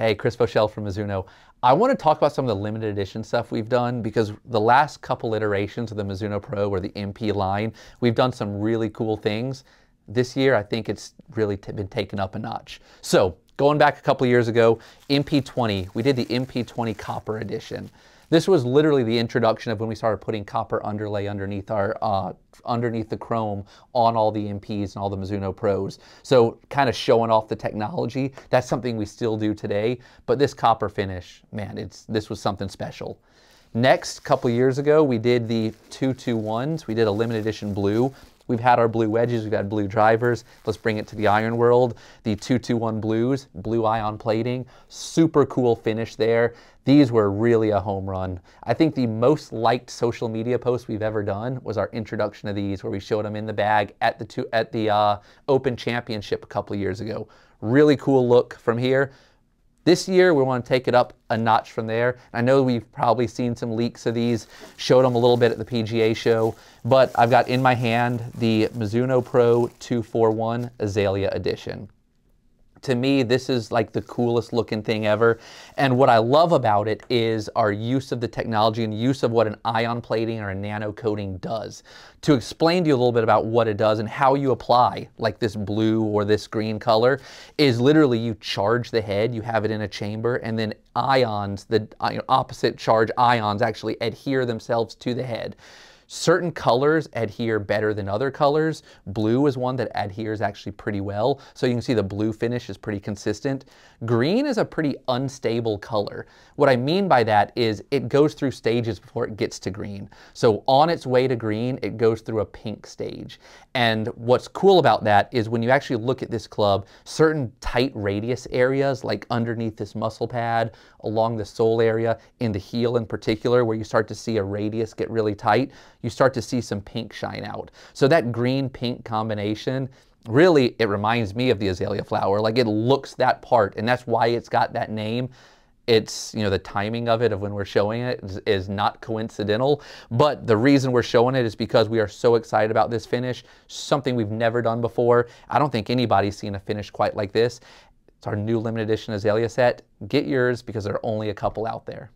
Hey, Chris Voshall from Mizuno. I want to talk about some of the limited edition stuff we've done because the last couple iterations of the Mizuno Pro or the MP line, we've done some really cool things. This year, I think it's really been taken up a notch. So going back a couple years ago, MP20, we did the MP20 Copper Edition. This was literally the introduction of when we started putting copper underlay underneath our uh, underneath the chrome on all the MPs and all the Mizuno Pros. So kind of showing off the technology. That's something we still do today. But this copper finish, man, it's this was something special. Next, couple years ago, we did the 221s. We did a limited edition blue. We've had our blue wedges, we've had blue drivers. Let's bring it to the iron world. The 221 blues, blue ion plating, super cool finish there. These were really a home run. I think the most liked social media post we've ever done was our introduction of these, where we showed them in the bag at the two, at the uh, Open Championship a couple years ago. Really cool look from here. This year, we want to take it up a notch from there. I know we've probably seen some leaks of these, showed them a little bit at the PGA show, but I've got in my hand the Mizuno Pro 241 Azalea Edition to me, this is like the coolest looking thing ever. And what I love about it is our use of the technology and use of what an ion plating or a nano coating does. To explain to you a little bit about what it does and how you apply like this blue or this green color is literally you charge the head, you have it in a chamber, and then ions, the uh, opposite charge ions actually adhere themselves to the head. Certain colors adhere better than other colors. Blue is one that adheres actually pretty well. So you can see the blue finish is pretty consistent. Green is a pretty unstable color. What I mean by that is it goes through stages before it gets to green. So on its way to green, it goes through a pink stage. And what's cool about that is when you actually look at this club, certain tight radius areas like underneath this muscle pad, along the sole area, in the heel in particular, where you start to see a radius get really tight, you start to see some pink shine out. So that green-pink combination, really, it reminds me of the azalea flower. Like it looks that part, and that's why it's got that name. It's, you know, the timing of it, of when we're showing it, is, is, not coincidental. But the reason we're showing it is because we are so excited about this finish, something we've never done before. I don't think anybody's seen a finish quite like this. It's our new limited edition azalea set. Get yours because there are only a couple out there.